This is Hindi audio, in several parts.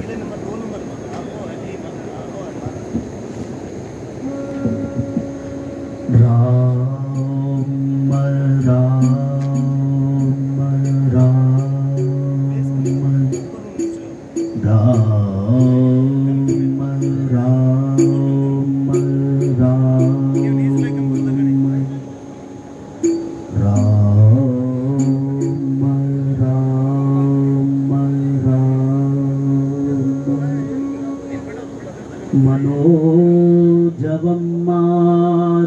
नंबर दो नंबर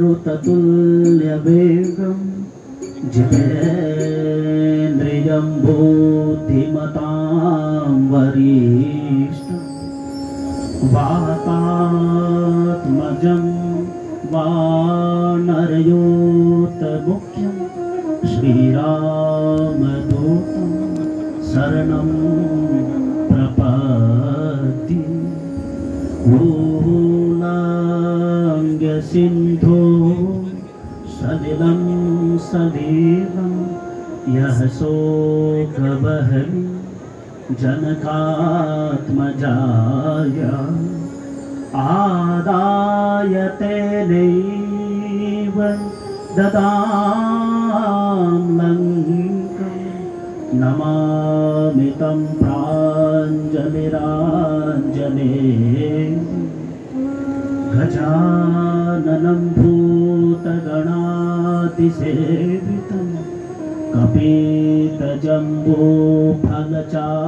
रुतपुल्यवेगं जितेन्द्रियं बुद्धिमतां वरीष्टं वातात्मजं वा श्रीरामदूतं श्रीरामभूतं शरणम् सिन्धो सलिलं सलीलं यः शोकवहनि जनकात्मजाय आदाय तेनैव ददां लङ्कम् नमामि तं प्राञ्जलिराञ्जने शम्भो फलचारुभाक्ष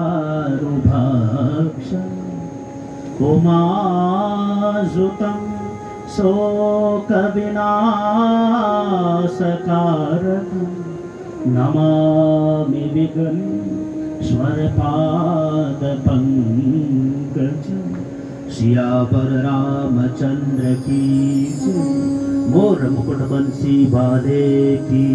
उमासुतं शोकविनाशकारकं नमामि विघन् स्वरपादपङ्कज सियावर रामचंद्र की मोर मुकुट मुकुटबंसी बाधे की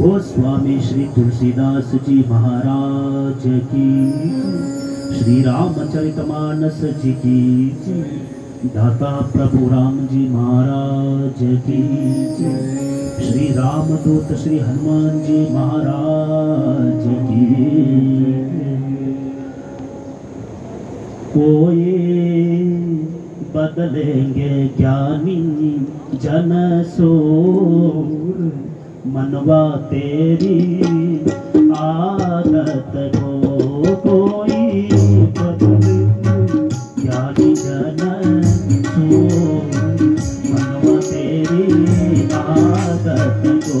जय गोस्वामी श्री तुलसीदास जी महाराज की। श्री रामचरित मानस जी की। दाता प्रभु राम जी महाराज की। श्री रामदूत श्री हनुमान जी महाराज की। कोई बदलेंगे ज्ञानी जन सोर। मनवा तेरी आदत को कोई बदलेंगे ज्ञानी जन सोर मनवा तेरी आदत को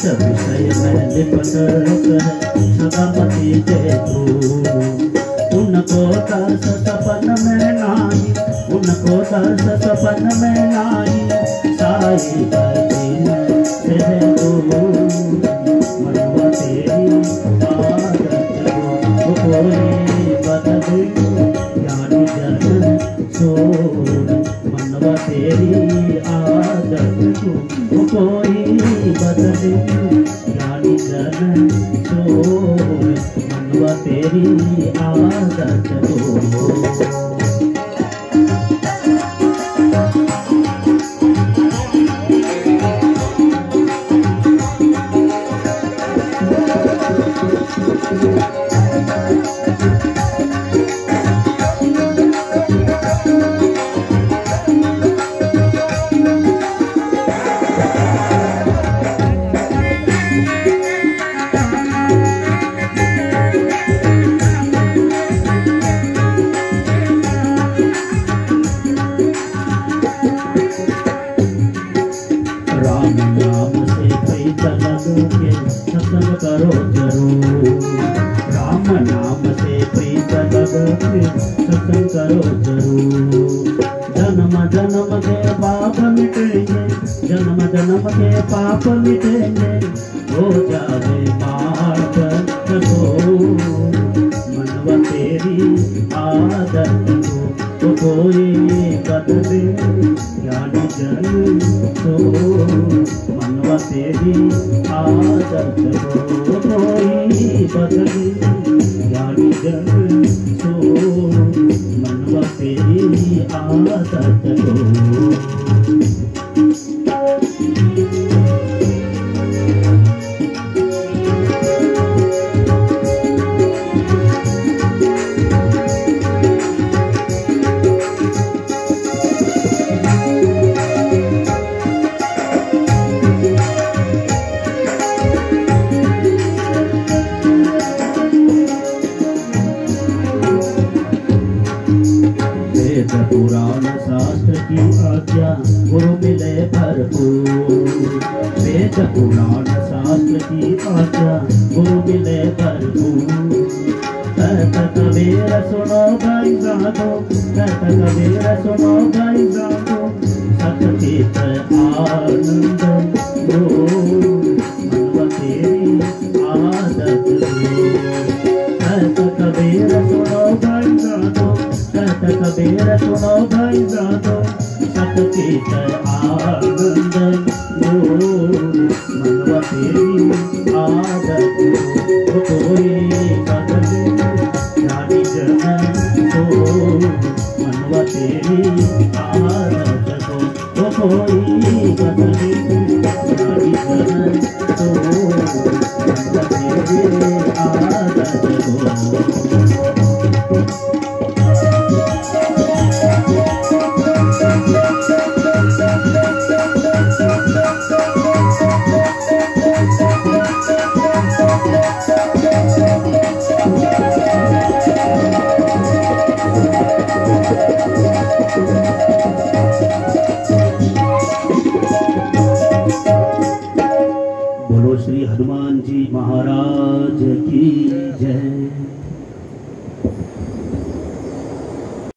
सब विषय मैंने पकड़ कर सभापति देखू उनको दर्श सपन में नाही उनको दर्श सपन में नाही साई करती मैं आदत हो राम से कई तलब के करो ज़रूर राम नाम से कई तलब के सत्संग करो ज़रूर जन्म जन्म के पाप मिटेंगे जन्म जन्म के पाप मिटेंगे हो जावे मार्ग कसो मनवा तेरी आदत को तो कोई बदले तो मनवा तेरी आदत हो कोई बदल यानी जन तो मनवा तेरी आदत को पुराण शास्त्र की आज्ञा गुरु मिले भरपूर। वेद पुराण शास्त्र की आज्ञा गुरु मिले भरपूर। कहत कबीर सुनो भाई साधो कहत कबीर सुनो भाई साधो सतचित आनंद कबीर सुनो भाई साधो सतचित आनंद मनवा तेरी आदत कोई बदल जानी जन तो मनवा तेरी आदत वो कोई बदल जानी जन तो मनवा तेरी आदत